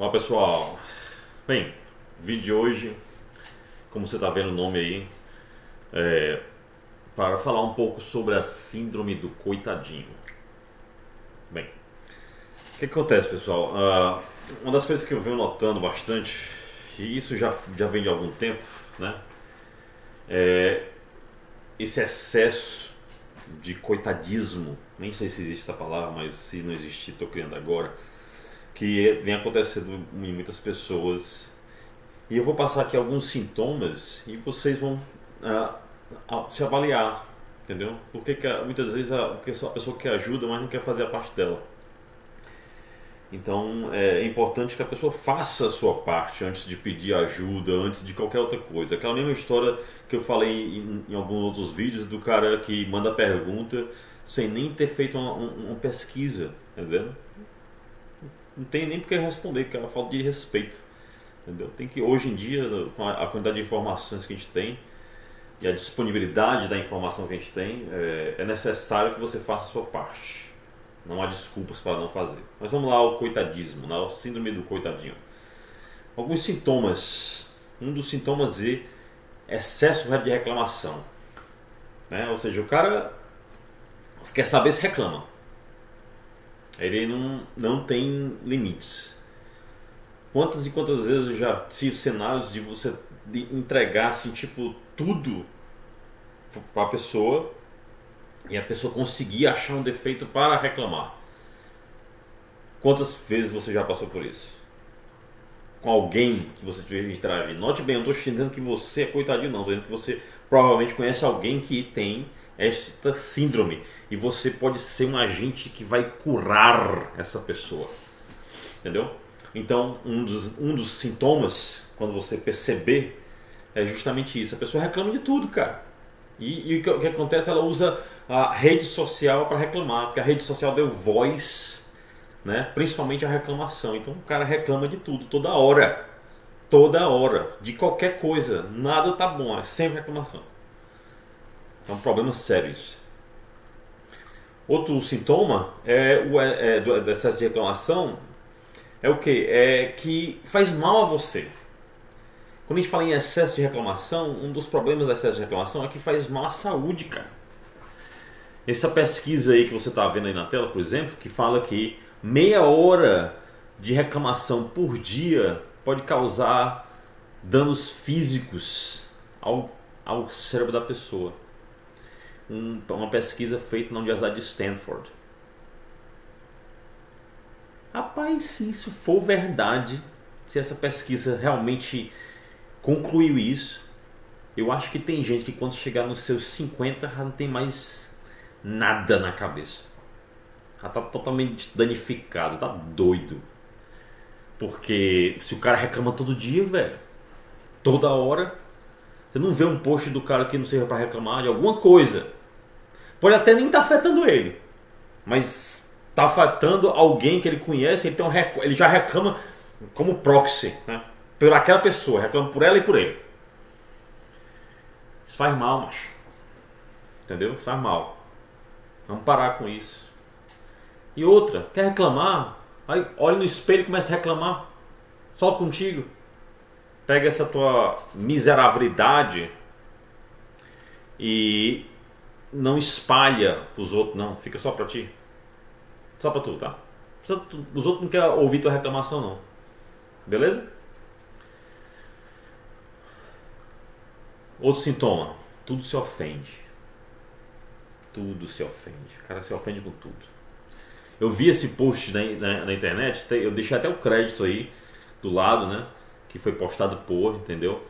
Olá pessoal, bem, vídeo de hoje, como você está vendo o nome aí, é para falar um pouco sobre a síndrome do coitadinho. Bem, o que, acontece pessoal? Uh, uma das coisas que eu venho notando bastante, e isso já, já vem de algum tempo, né? É esse excesso de coitadismo, nem sei se existe essa palavra, mas se não existir, estou criando agora que vem acontecendo em muitas pessoas. E eu vou passar aqui alguns sintomas e vocês vão ah, se avaliar, entendeu? Porque que, muitas vezes a, a pessoa quer ajuda, mas não quer fazer a parte dela. Então é importante que a pessoa faça a sua parte antes de pedir ajuda, antes de qualquer outra coisa. Aquela mesma história que eu falei em, em alguns outros vídeos do cara que manda pergunta sem nem ter feito uma, uma pesquisa, entendeu? Não tem nem porque responder, porque é uma falta de respeito. Entendeu? Tem que, hoje em dia, com a, quantidade de informações que a gente tem e a disponibilidade da informação que a gente tem, é, é necessário que você faça a sua parte. Não há desculpas para não fazer. Mas vamos lá ao coitadismo, né? o síndrome do coitadinho. Alguns sintomas. Um dos sintomas é excesso de reclamação. Né? Ou seja, o cara quer saber se reclama. Ele não, não tem limites. Quantas e quantas vezes eu já tive cenários de você de entregar assim, tipo, tudo para a pessoa e a pessoa conseguir achar um defeito para reclamar. Quantas vezes você já passou por isso? Com alguém que você tiver interagir. Note bem, eu não estou dizendo que você é coitadinho, não. Estou dizendo que você provavelmente conhece alguém que tem esta síndrome e você pode ser um agente que vai curar essa pessoa. Entendeu? Então, um dos, um dos sintomas, quando você perceber, é justamente isso. A pessoa reclama de tudo, cara. E, e o, que, o que acontece? Ela usa a rede social para reclamar, porque a rede social deu voz, né? principalmente a reclamação. Então, o cara reclama de tudo, toda hora. Toda hora, de qualquer coisa. Nada tá bom, é sempre reclamação. É um problema sério isso. Outro sintoma é o é, é, do, do excesso de reclamação é o que? É que faz mal a você. Quando a gente fala em excesso de reclamação, um dos problemas do excesso de reclamação é que faz mal à saúde, cara. Essa pesquisa aí que você está vendo aí na tela, por exemplo, que fala que meia hora de reclamação por dia pode causar danos físicos ao, ao cérebro da pessoa um, uma pesquisa feita na Universidade de Stanford. Rapaz, se isso for verdade, se essa pesquisa realmente concluiu isso, eu acho que tem gente que quando chegar nos seus 50 já não tem mais nada na cabeça. Já tá totalmente danificado, tá doido. Porque se o cara reclama todo dia, velho, toda hora, você não vê um post do cara que não seja para reclamar de alguma coisa. Pode até nem estar tá afetando ele, mas está afetando alguém que ele conhece, então ele já reclama como proxy, né? Por aquela pessoa, reclama por ela e por ele. Isso faz mal, macho. Entendeu? Faz mal. Vamos parar com isso. E outra, quer reclamar? Aí olha no espelho e começa a reclamar. Só contigo. Pega essa tua miserabilidade e não espalha os outros, não. Fica só pra ti. Só pra tu, tá? Os outros não querem ouvir tua reclamação, não. Beleza? Outro sintoma. Tudo se ofende. Tudo se ofende. O cara se ofende com tudo. Eu vi esse post na, na, na internet, eu deixei até o crédito aí do lado, né? Que foi postado por, entendeu?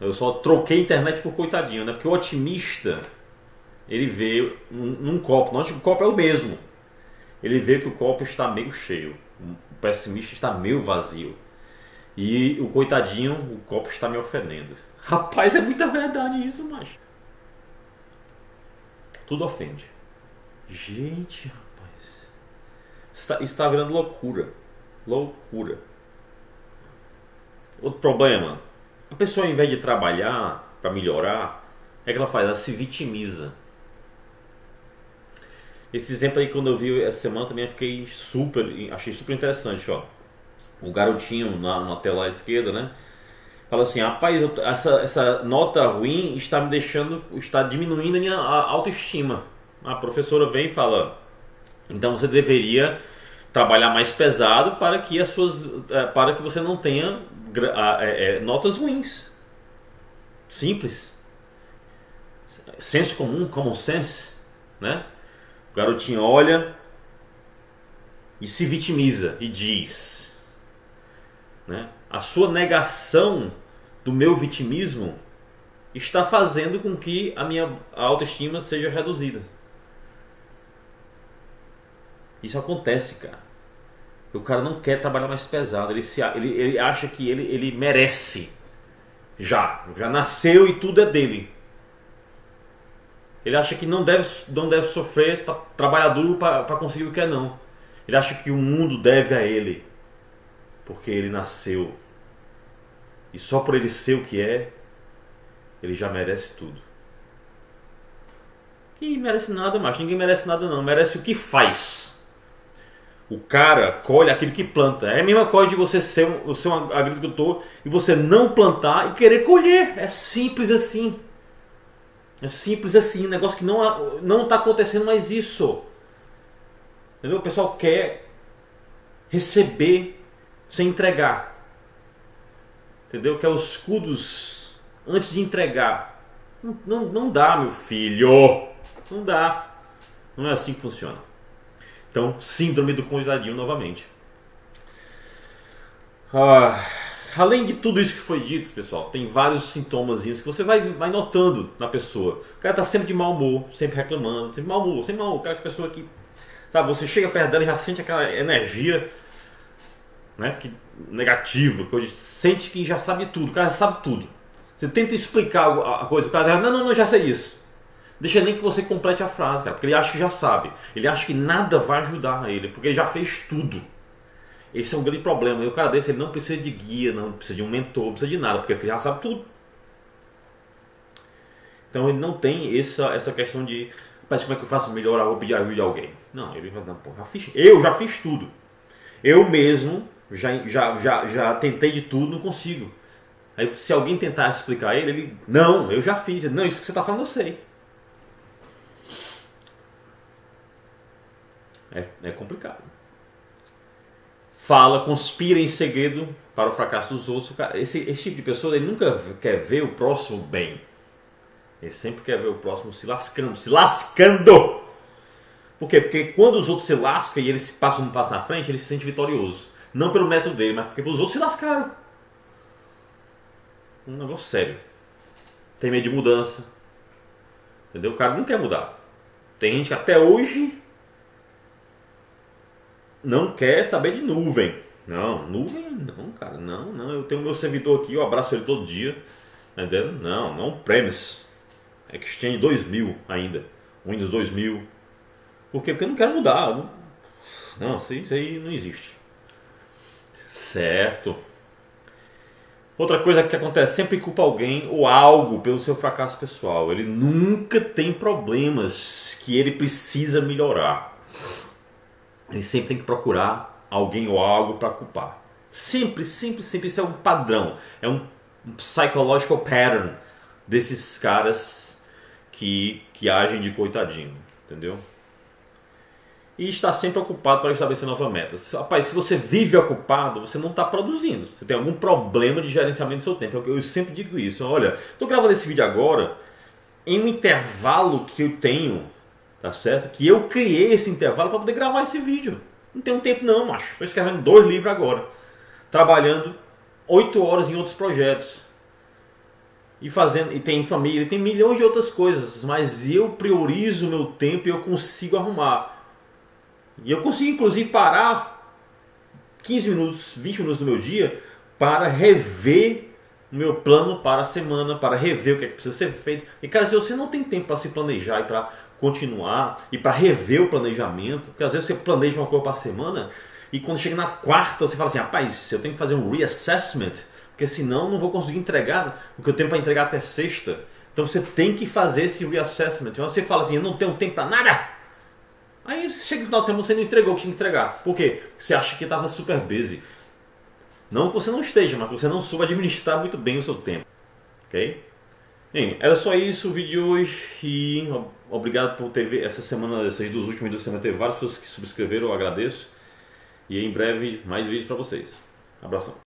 Eu só troquei internet por coitadinho, né? Porque o otimista ele vê num, copo, não que o copo é o mesmo. Ele vê que o copo está meio cheio, o pessimista está meio vazio. E o coitadinho, o copo está me ofendendo. Rapaz, é muita verdade isso, macho. Tudo ofende. Gente, rapaz. Está, está virando loucura. Loucura. Outro problema. A pessoa, ao invés de trabalhar para melhorar, é que ela faz? Ela se vitimiza. Esse exemplo aí, quando eu vi essa semana, também fiquei super, achei super interessante, ó. o garotinho na, na tela esquerda, né? Fala assim, rapaz, eu, essa, essa nota ruim está me deixando, está diminuindo a minha autoestima. A professora vem e fala, então você deveria trabalhar mais pesado para que as suas, eh, para que você não tenha é, é, notas ruins. Simples. Senso comum, common sense, né? Garotinho olha e se vitimiza e diz, né? A sua negação do meu vitimismo está fazendo com que a minha autoestima seja reduzida. Isso acontece, cara. O cara não quer trabalhar mais pesado. Ele, se, ele, ele acha que ele, ele merece. Já. Já nasceu e tudo é dele. Ele acha que não deve, não deve sofrer, tra, trabalhar duro para conseguir o que é não. Ele acha que o mundo deve a ele. Porque ele nasceu. E só por ele ser o que é, ele já merece tudo. E merece nada, macho. Ninguém merece nada não. Merece o que faz. O cara colhe aquilo que planta. É a mesma coisa de você ser um, ser um agricultor e você não plantar e querer colher. É simples assim. É simples assim. Um negócio que não não está acontecendo mais isso. Entendeu? O pessoal quer receber sem entregar. Entendeu? Quer os escudos antes de entregar. Não, não, não dá, meu filho. Não dá. Não é assim que funciona. Então, síndrome do cuidadinho novamente. Ah, além de tudo isso que foi dito, pessoal, tem vários sintomas que você vai, vai notando na pessoa. O cara tá sempre de mau humor, sempre reclamando, sempre mau humor, sempre mau humor. Aquela pessoa que, sabe, você chega perto dela e já sente aquela energia né, que, negativa, que hoje sente que já sabe tudo, o cara sabe tudo. Você tenta explicar a coisa, o cara não, não, não, já sei isso. Deixa nem que você complete a frase, cara, porque ele acha que já sabe. Ele acha que nada vai ajudar ele, porque ele já fez tudo. Esse é um grande problema. E o cara desse ele não precisa de guia, não precisa de um mentor, não precisa de nada, porque ele já sabe tudo. Então ele não tem essa, essa questão de mas como é que eu faço melhor vou pedir ajuda de alguém. Não, ele vai dar, pô, já fiz, eu já fiz tudo. Eu mesmo já, já, já, já tentei de tudo, não consigo. Aí se alguém tentar explicar ele, ele, não, eu já fiz. Não, isso que você está falando eu sei. É, é complicado. Fala, conspira em segredo para o fracasso dos outros. Esse, esse tipo de pessoa ele nunca quer ver o próximo bem. Ele sempre quer ver o próximo se lascando, se lascando. Por quê? Porque quando os outros se lascam e eles passam um passo na frente, ele se sente vitorioso. Não pelo método dele, mas porque os outros se lascaram. Um negócio sério. Tem medo de mudança. Entendeu? O cara não quer mudar. Tem gente que até hoje não quer saber de nuvem. Não, nuvem não, cara, não, não. Eu tenho meu servidor aqui, eu abraço ele todo dia. Tá entendendo? Não, não premise. Exchange 2000 ainda. Windows 2000. Por quê? Porque eu não quero mudar. Não, não isso aí não existe. Certo. Outra coisa que acontece, sempre culpa alguém ou algo pelo seu fracasso pessoal. Ele nunca tem problemas que ele precisa melhorar ele sempre tem que procurar alguém ou algo para culpar. Sempre, sempre, sempre. Isso é um padrão. É um psychological pattern desses caras que, que agem de coitadinho. Entendeu? E está sempre ocupado para estabelecer novas metas. Rapaz, se você vive ocupado, você não está produzindo. Você tem algum problema de gerenciamento do seu tempo. Eu sempre digo isso. Olha, estou gravando esse vídeo agora em um intervalo que eu tenho Tá certo? Que eu criei esse intervalo para poder gravar esse vídeo. Não tem um tempo não, macho. Estou escrevendo dois livros agora. Trabalhando oito horas em outros projetos. E fazendo, e tem família, e tem milhões de outras coisas, mas eu priorizo meu tempo e eu consigo arrumar. E eu consigo inclusive parar 15 minutos, 20 minutos do meu dia para rever meu plano para a semana, para rever o que, é que precisa ser feito. E cara, se você não tem tempo para se planejar e para continuar e para rever o planejamento, porque às vezes você planeja uma coisa para a semana e quando chega na quarta você fala assim, rapaz, eu tenho que fazer um reassessment, porque senão não vou conseguir entregar o que eu tenho para entregar até sexta. Então você tem que fazer esse reassessment. Então você fala assim, eu não tenho tempo para nada. Aí chega no final semana você não entregou o que tinha que entregar. Por quê? Porque você acha que estava super busy. Não que você não esteja, mas que você não soube administrar muito bem o seu tempo. Ok? Bem, era só isso o vídeo de hoje e obrigado por ter essa semana, essas duas últimas duas semanas, ter várias pessoas que subscreveram, eu agradeço. E em breve mais vídeos para vocês. Abração.